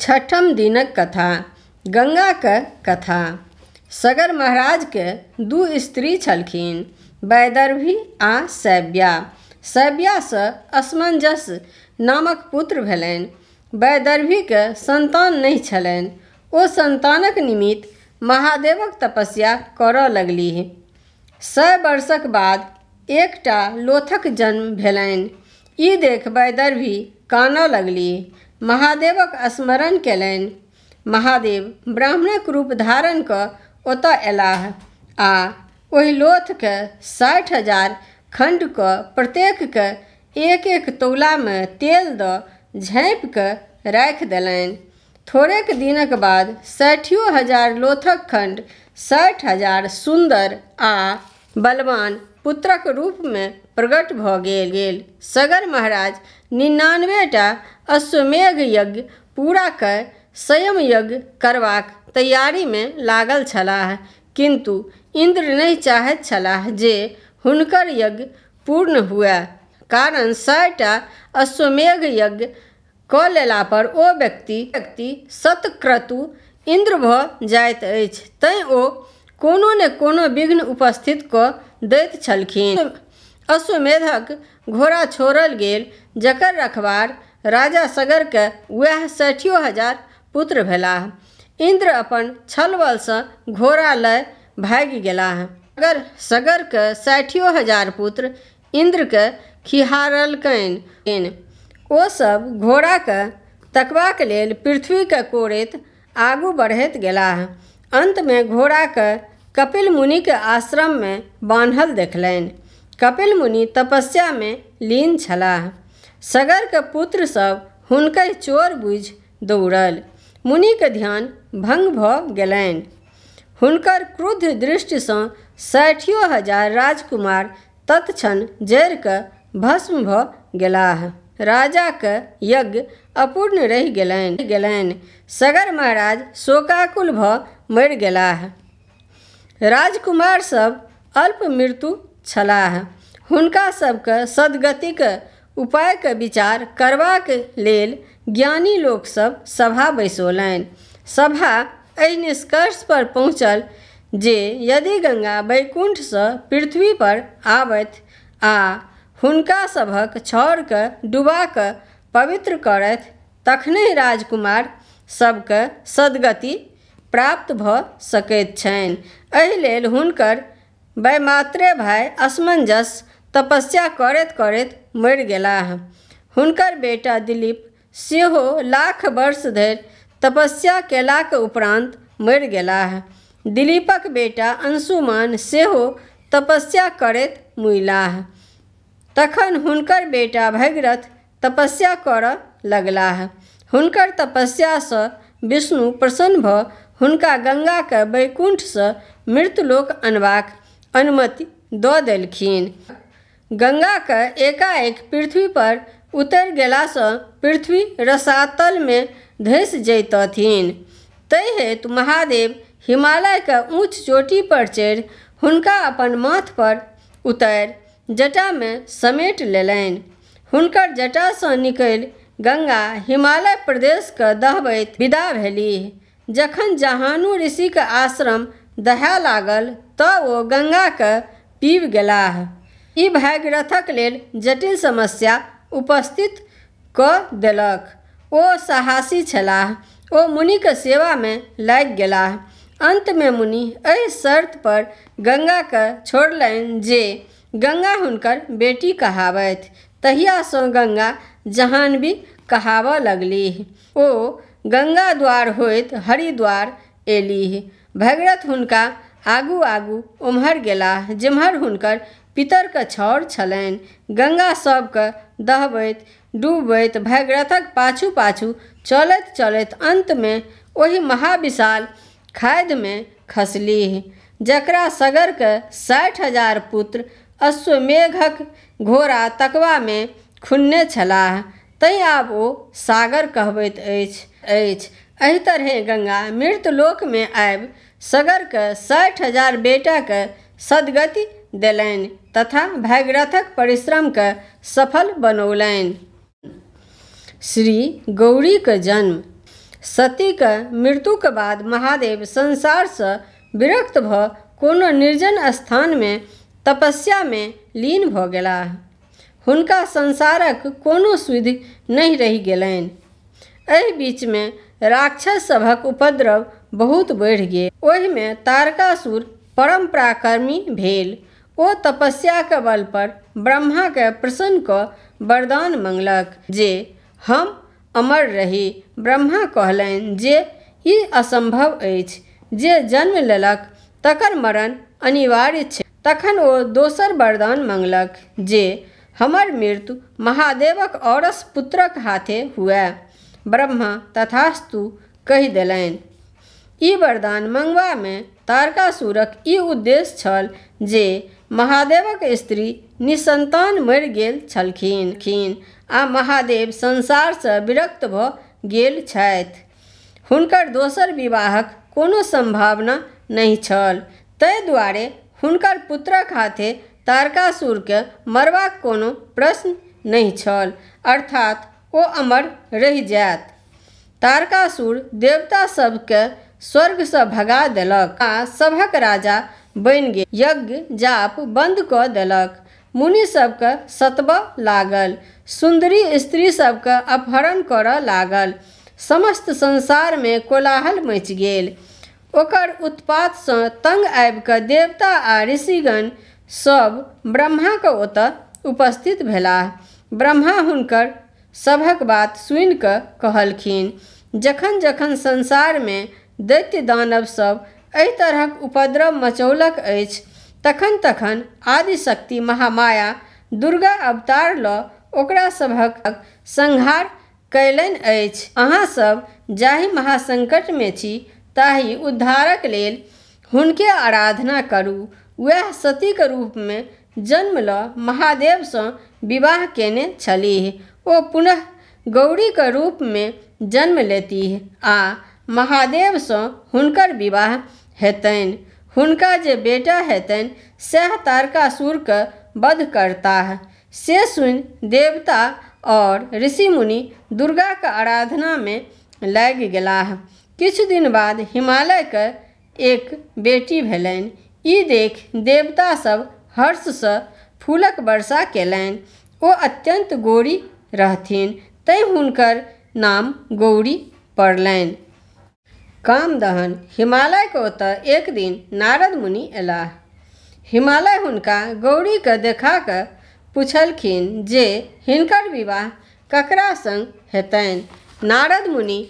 छठम दिनक कथा गंगाक कथा। सगर महाराजके दू स्त्री छलखिन वैदर्भी आ सैब्या सैब्यासँ असमंजस नामक पुत्र भेलनि। वैदर्भीके संतान नहि छलनि। ओ संतानक निमित्त महादेवक तपस्या करऽ लगलीह। सए वर्षक बाद एकटा लोथक जन्म भेलनि। ई देख वैदर्भी कानऽ लगलीह। महादेवक स्मरण कयलनि महादेव ब्राह्मणक रूप धारण ओतऽ अयलाह आ ओहि लोथके साठि हज़ार खण्डके प्रत्येकके एक एक तौलामे तेल दऽ झाँपि कऽ राखि देलनि। थोड़ेक दिनक बाद साठियो हज़ार लोथक खण्ड साठि हज़ार सुन्दर आ बलवान पुत्रक रूपमे प्रकट भऽ गेल सगर महाराज निन्यानवेटा अश्वमेघ यज्ञ पूरा कऽ स्वयं यज्ञ करबाक तैयारीमे लागल छलाह। किन्तु इन्द्र नहि चाहैत छलाह जे हुनकर यज्ञ पूर्ण हुए। कारण सएटा अश्वमेघ यज्ञ कऽ लेला पर ओ व्यक्ति व्यक्ति सतक्रतु इन्द्र भऽ जाइत अछि। तैँ ओ कोनो ने कोनो विघ्न उपस्थित कऽ दैत अश्वमेधक घोड़ा छोड़ल गेल, जकर रखवार राजा सगरके वएह साठियो हज़ार पुत्र भेलाह। इन्द्र अपन छल बलसँ घोड़ा लय भागि गेलाह। अगर सगरके साठियो हज़ार पुत्र इन्द्रके खिहारलकनि। ओसभ घोड़ाके तकबाक लेल पृथ्वीके कोड़ैत आगू बढ़ैत गेलाह। अन्तमे घोड़ाके कपिल मुनि के आश्रम में बान्हल देखलनि। कपिल मुनि तपस्या में लीन छलाह। सगरके पुत्रसभ हुनकर चोर बुझि दौड़ल। मुनिके ध्यान भङ्ग भऽ गेलनि। हुनकर क्रुद्ध दृष्टिसँ साठियो हज़ार राजकुमार तत्क्षण जरि कऽ भस्म भऽ गेलाह। राजाके यज्ञ अपूर्ण रहि गेलनि। सगर महाराज शोकाकुल भऽ मरि गेलाह। राजकुमार सब अल्प मृत्यु छलाह। हुनका सबके सदगतिके उपायके विचार करबाक लेल ज्ञानी लोकसभ सभा बैसौलनि। सभा एहि निष्कर्ष पर पहुँचल जे यदि गंगा वैकुण्ठसँ पृथ्वी पर आबथि आ हुनका सभक छौरके डुबा कऽ पवित्र करथि तखने राजकुमार सबके सदगति प्राप्त भऽ सकैत छनि। एहि लेल हुनकर वैमात्रे भाय असमंजस तपस्या करैत करैत मरि गेलाह। हुनकर बेटा दिलीप सेहो लाख वर्ष धरि तपस्या कयलाक उपरान्त मरि गेलाह। दिलीपक बेटा अंशुमान सेहो तपस्या करैत मुइलाह। तखन हुनकर बेटा भगीरथ तपस्या करऽ लगलाह। हुनकर तपस्यासँ विष्णु प्रसन्न भऽ हुनका गंगाके वैकुण्ठसँ मृतलोक अनबाक अनुमति देलखिन। गंगाके एकाएक पृथ्वी पर उतर उतरि गेलासँ पृथ्वी रसातलमे धसि जैतथिन। ताहि हेतु महादेव हिमालयके ऊँच चोटी पर चढ़ि हुनका अपन माथ पर उतारि जटामे समेट लेलनि। हुनकर जटासँ निकलि गंगा हिमालय प्रदेशके दहबैत विदा भेलीह। जखन जहानु ऋषिके आश्रम दहाय लागल तऽ ओ गंगाके पीब गेलाह। ई भागीरथक लेल जटिल समस्या उपस्थित कऽ देलक। ओ साहसी छलाह। ओ मुनिके सेवामे लागि गेलाह। अन्तमे मुनि एहि शर्त पर गंगाके छोड़लनि जे गंगा हुनकर बेटी कहावथि तहियासँ गंगा जहानवी कहावऽ लगलीह। ओ गंगा द्वार होइत हरिद्वार एलीह। भगीरथ हुनका आगू आगू ओम्हर गेलाह, जेम्हर हुनकर पितरके छौर छलनि। गंगा सबके दहबैत, डूबैत, भगीरथक पाछू पाछू चलैत चलैत अन्तमे ओहि महाविशाल खादिमे खसलीह, जकरा सगरके साठि हज़ार पुत्र अश्वमेघक घोड़ा तकबामे खुन्ने छलाह। तैँ आब ओ सागर कहबैत अछि। तरहें गंगा मृत लोकमे आबि सगरके साठि हज़ार बेटाके सदगति देलनि तथा भागीरथक परिश्रमके सफल बनौलनि। श्री गौरीके जन्म। सती सतीके मृत्युक बाद महादेव संसारसँ विरक्त भऽ कोनो निर्जन स्थानमे तपस्यामे लीन भऽ गेलाह। हुनका संसारक कोनो सुधि नहि रहि गेलनि। एहि बीचमे राक्षस सभक उपद्रव बहुत बढ़ि गेल। ओहिमे तारकासुर परम पराक्रमी भेल। ओ तपस्याके बल पर ब्रह्माके प्रसन्न कऽ वरदान मंगलक, जे, हम अमर रही। ब्रह्मा कहलनि जे, ई असंभव अछि जे जन्म लेलक, तकर मरण अनिवार्य छै। तखन ओ दोसर वरदान मंगलक, जे, हमर मृत्यु महादेवक औरस पुत्रक हाथे हुए। ब्रह्मा तथास्तु कहि देलनि। ई वरदान मंगबामे तारकासुरक ई उद्देश्य छल जे महादेवक स्त्री निसंतान मरि गेल छलखिन, खिन, आ महादेव संसारसँ विरक्त भऽ गेल छथि। हुनकर दोसर विवाहक कोनो संभावना नहि छल। ताहि दुआरे हुनकर पुत्रक हाथे तारकासुरके मरबाक कोनो प्रश्न नहि छल। अर्थात ओ अमर रहि जायत। तारकासुर देवता सबके स्वर्गसँ भगा देलक आ सभक राजा बनि गेल। यज्ञ जाप बंद कऽ देलक। मुनि सबके सतबऽ लागल। सुंदरी स्त्री सबके अपहरण करऽ लागल। समस्त संसारमे कोलाहल मचि गेल। ओकर उत्पातसँ तंग आबि कऽ देवता आ ऋषिगण सब ब्रह्माके ओतऽ उपस्थित भेलाह। ब्रह्मा हुनकर सभक बात सुनि कहलखिन, जखन जखन संसारमे दैत्य दानव सब एहि तरहक उपद्रव मचौलक अछि, तखन तखन आदिशक्ति महामाया दुर्गा अवतार लऽ ओकरा सभक संहार कयलनि अछि। अहाँ सब जाहि महासंकटमे छी, ताहि उद्धारक लेल हुनके आराधना करू। वएह सतीके रूपमे जन्म लऽ महादेवसँ विवाह केने छलीह। ओ पुनः गौरीके रूपमे जन्म लेतीह आ महादेव महादेवसँ हुनकर विवाह हेतनि। हुनका जे बेटा हेतनि सएह तारकासुरके वध करताह से सुनि देवता और ऋषि मुनि दुर्गाके आराधनामे लागि गेलाह किछु दिन बाद हिमालयके एक बेटी भेलनि। ई देख देवता सब हर्षसँ फूलक वर्षा केलनि। ओ अत्यंत गौरी रहथिन, तैँ हुनकर नाम गौरी पड़लनि। कामदहन हिमालयके ओतऽ एक दिन नारद मुनि अयलाह। हिमालय हुनका गौरीके देखा कऽ पुछलखिन जे हिनकर विवाह ककरा संग हेतनि। नारद मुनि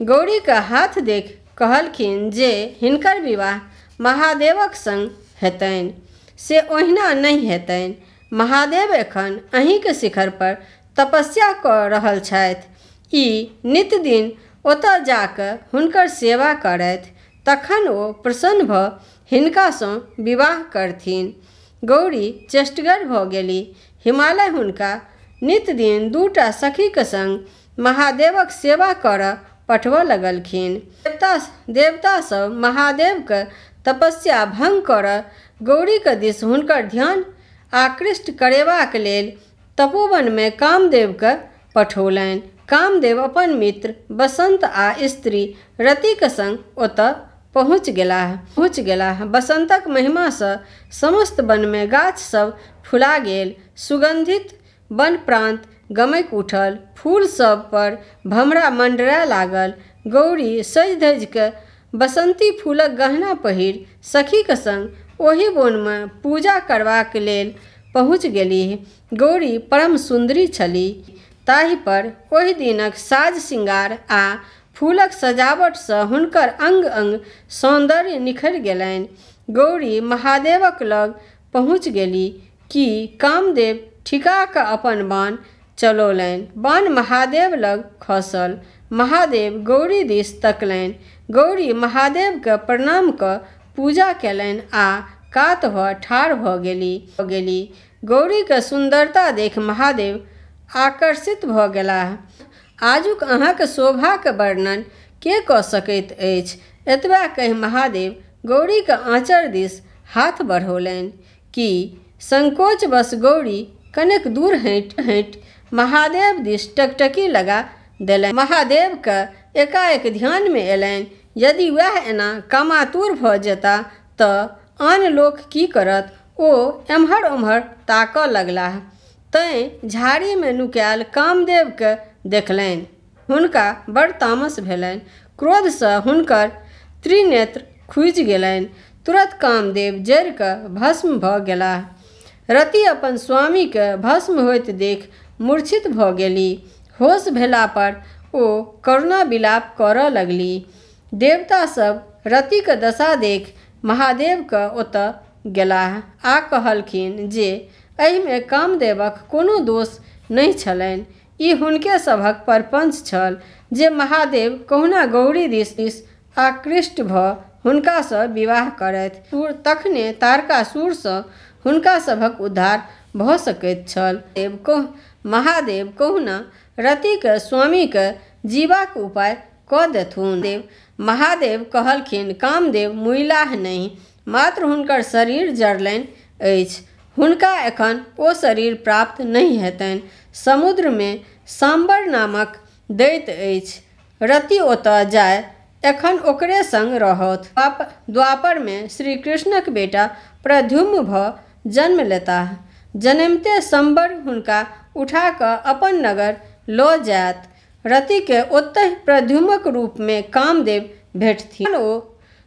गौरीके हाथ देख कहलखिन जे हिनकर विवाह महादेवक संग हेतनि। से ओहिना नहि हेतनि। महादेव एखन शिखर पर तपस्या कऽ रहल छथि। ई नित दिन ओतऽ जाकऽ हुनकर सेवा करथि तखन ओ प्रसन्न भऽ हिनकासँ विवाह करथिन। गौरी चेष्टगर भऽ गेली। हिमालय हुनका नित दिन दूटा सखीके संग महादेवक सेवा करऽ पठबऽ लगलखिन। देवता देवता सब महादेवके तपस्या भंग कर करऽ गौरीके दिस हुनकर ध्यान आकृष्ट करेबाक लेल तपोवनमे कामदेवके पठौलनि। कामदेव अपन मित्र, बसंत आ स्त्री रतिके संग ओतऽ पहुँच गेलाह पहुँच गेलाह बसंतक महिमासँ समस्त वनमे गाछ सब फुला गेल। सुगंधित वन प्रांत गमक उठल। फूल सब पर भमरा मंडराय लागल। गौरी सजि धजि कऽ बसंती फूलक गहना पहिर संग ओहि वनमे पूजा करबाक लेल पहुँच गेलीह गौरी परम सुन्दरी छलीह ताहि पर ओहि दिनक साज श्रृंगार आ फूलक सजावटसँ हुनकर अंग अंग सौन्दर्य निखरि गेलनि। गौरी महादेवक लग पहुँच गेली कि कामदेव ठिका कऽ अपन बाण चलौलनि। बाण महादेव लग खसल। महादेव गौरी दिस तकलनि। गौरी महादेवके प्रणाम कऽ पूजा कयलनि आ कात भऽ ठाढ़ भऽ गेली भऽ गेली। गौरीके सुन्दरता देख महादेव आकर्षित भऽ गेलाह आजुक अहाँके शोभाके वर्णन के कऽ सकैत अछि? एतबा कहि महादेव, गौरीके आँचर दिस हाथ बढ़ौलनि कि संकोच बस गौरी कनेक दूर हटि हटि महादेव दिस टकटकी लगा देलनि। महादेवके एकाएक ध्यानमे अयलनि यदि वएह एना कामातुर भऽ जेता तऽ आन लोक की करत, ओ एम्हर ओम्हर ताकऽ लगलाह। तैँ झाड़ीमे नुकायल कामदेवके देखलनि। हुनका बड़ तामस भेलनि। क्रोधसँ हुनकर त्रिनेत्र खुजि गेलनि। तुरत कामदेव जरि कऽ भस्म भऽ गेलाह। रति अपन स्वामीके भस्म होइत देख मूर्छित भऽ गेली। होश भेला पर ओ करुणा विलाप करऽ लगली। देवता सब रतिके दशा देख महादेवके ओतऽ गेलाह आ कहलखिन जे, एहिमे कामदेवक कोनो दोष नहि छलनि। ई हुनके सभक परपंच छल जे महादेव कहुना गौरी दिस दिस आकृष्ट भऽ हुनकासँ विवाह करथि। सूर तखने तारकासुरसँ हुनका सभक उद्धार भऽ सकैत छल। देव कह, महादेव कहुना रतिके स्वामीके जीवाक उपाय कऽ देथुन। देव महादेव कहलखिन, कामदेव मुइलाह नहि, मात्र हुनकर शरीर जरलनि अछि। हुनका एखन ओ शरीर प्राप्त नहि हेतनि। समुद्रमे सांबर नामक दैत रति ओतऽ जाय, एखन ओकरे संग रहत। द्वापरमे श्री कृष्णक बेटा प्रद्युम्न भऽ जन्म लेताह। जन्मते संबर हुनका उठा कऽ अपन नगर लऽ जायत। रतिके ओतहि प्रद्युम्नक रूपमे कामदेव भेटथिन ओ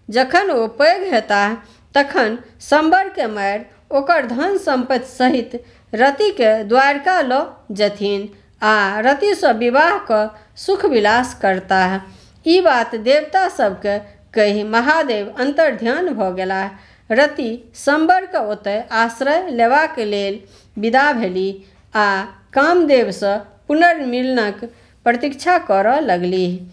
जखन ओ पैघ हेताह तखन संबरके मारि ओकर धन संपत्ति सहित रतिके द्वारका लऽ जथिन आ रतिसँ विवाह कऽ सुख विलास करताह ई बात देवता सबके कहि महादेव अंतर ध्यान भऽ गेलाह रति संबरके ओतय आश्रय लेबाक लेल विदा भेली आ कामदेव कामदेवसँ पुनर्मिलनक प्रतीक्षा करऽ लगलीह।